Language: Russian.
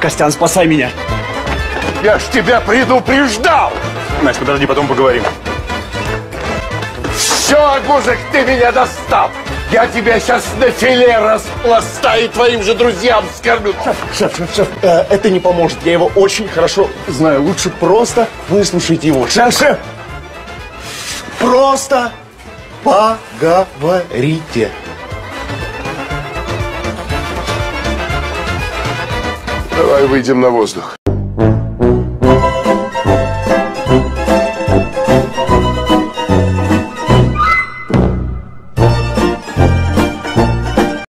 Костян, спасай меня. Я ж тебя предупреждал! Настя, подожди, потом поговорим. Все, Гузик, ты меня достал! Я тебя сейчас на филе распластаю и твоим же друзьям скормлю. Шеф, шеф, шеф, э, это не поможет. Я его очень хорошо знаю. Лучше просто выслушайте его. Шеф, шеф! Просто поговорите. Давай выйдем на воздух.